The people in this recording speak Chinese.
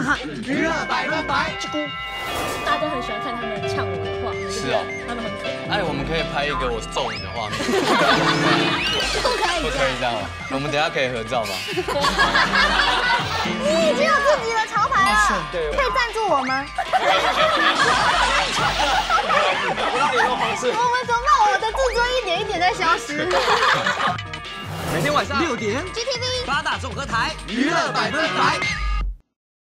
喊娱乐百分百。大家都很喜欢看他们呛我的话。是啊，他们很可爱。哎，我们可以拍一个我揍你的画面。不可以。不可以这样吗？我们等下可以合照吗？你已经有自己的潮牌了，可以赞助我吗？我们怎么办我的自尊一点一点在消失？每天晚上六点，GTV 八大综合台娱乐百分百。